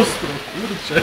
ostro, kurczę.